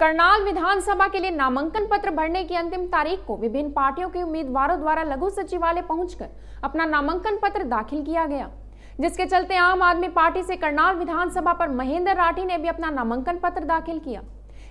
करनाल विधानसभा के लिए नामांकन पत्र भरने की अंतिम तारीख को विभिन्न पार्टियों के उम्मीदवारों द्वारा लघु सचिवालय पहुंचकर अपना नामांकन पत्र दाखिल किया गया। जिसके चलते आम आदमी पार्टी से करनाल विधानसभा पर महेंद्र राठी ने भी अपना नामांकन पत्र दाखिल किया।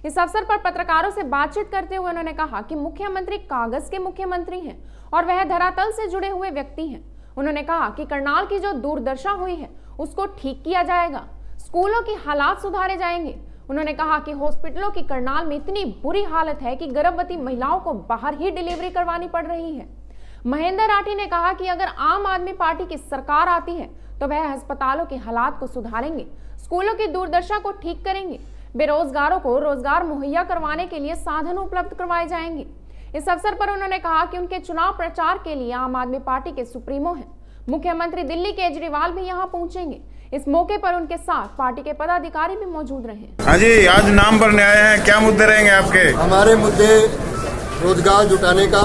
इस अवसर पर पत्रकारों से बातचीत करते हुए उन्होंने कहा कि मुख्यमंत्री कागज़ के मुख्यमंत्री हैं और वह धरातल से जुड़े हुए व्यक्ति हैं। उन्होंने कहा कि करनाल की जो दूरदर्शा हुई है, उसको ठीक किया जाएगा। स्कूलों की हालात सुधारे जाएँगे। उन्होंने कहा कि हॉस्पिटलों की करनाल में इतनी बुरी हालत है कि गर्भवती महिलाओं को बाहर ही डिलीवरी करवानी पड़ रही है। महेंद्र राठी ने कहा कि अगर आम आदमी पार्टी की सरकार आती है तो वह अस्पतालों के हालात को सुधारेंगे, स्कूलों की दूरदर्शा को ठीक करेंगे, बेरोजगारों को रोज़गार मुहैया करवाने के लिए साधन उपलब्ध करवाए जाएँगे। इस अवसर पर उन्होंने कहा कि उनके चुनाव प्रचार के लिए आम आदमी पार्टी के सुप्रीमो हैं। मुख्यमंत्री दिल्ली केजरीवाल भी यहाँ पहुँचेंगे। इस मौके पर उनके साथ पार्टी के पदाधिकारी भी मौजूद रहे। हाँ जी आज नाम भरने आए हैं। क्या मुद्दे रहेंगे आपके? हमारे मुद्दे रोज़गार जुटाने का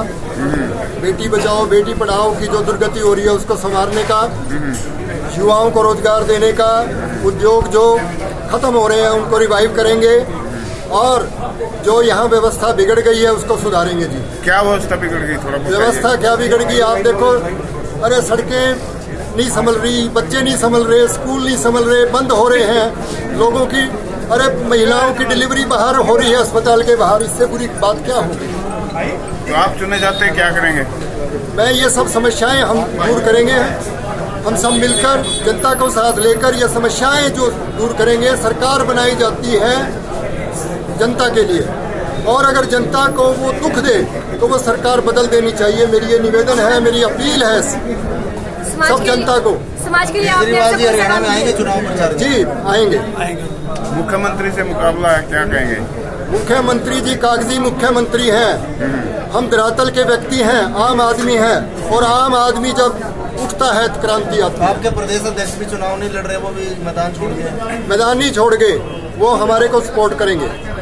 बेटी बचाओ बेटी पढ़ाओ की जो दुर्गति हो रही है उसको संवारने का युवाओं को रोज़गार देने का उद्योग जो खत्म हो रहे हैं उनको रिवाइव करेंगे और जो यहाँ व्यवस्था बिगड़ गई है उसको सुधारेंगे जी। क्या व्यवस्था बिगड़ गई? थोड़ा व्यवस्था क्या बिगड़ गई? आप देखो अरे सड़कें नहीं संभल रही बच्चे नहीं संभल रहे स्कूल नहीं संभल रहे बंद हो रहे हैं। लोगों की अरे महिलाओं की डिलीवरी बाहर हो रही है अस्पताल के बाहर इससे बुरी बात क्या होगी तो आप चुने जाते हैं क्या करेंगे? मैं ये सब समस्याएँ हम दूर करेंगे हम सब मिलकर जनता को साथ लेकर ये समस्याएँ जो दूर करेंगे सरकार बनाई जाती है जनता के लिए। और अगर जनता को वो दुख दे तो वो सरकार बदल देनी चाहिए। मेरी ये निवेदन है मेरी अपील है सब जनता को। समाज के लिए आपने केजरीवाल जी हरियाणा में आएँगे चुनाव प्रचार जी आएँगे। मुख्यमंत्री से मुकाबला है क्या कहेंगे? मुख्यमंत्री जी कागज़ी मुख्यमंत्री हैं। हम धरातल के व्यक्ति हैं आम आदमी हैं। और आम आदमी जब उठता है तो क्रांति आती आपके प्रदेश अध्यक्ष भी चुनाव नहीं लड़ रहे वो भी मैदान छोड़ गए। मैदान नहीं छोड़ गए वो हमारे को सपोर्ट करेंगे। है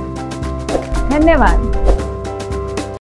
धन्यवाद।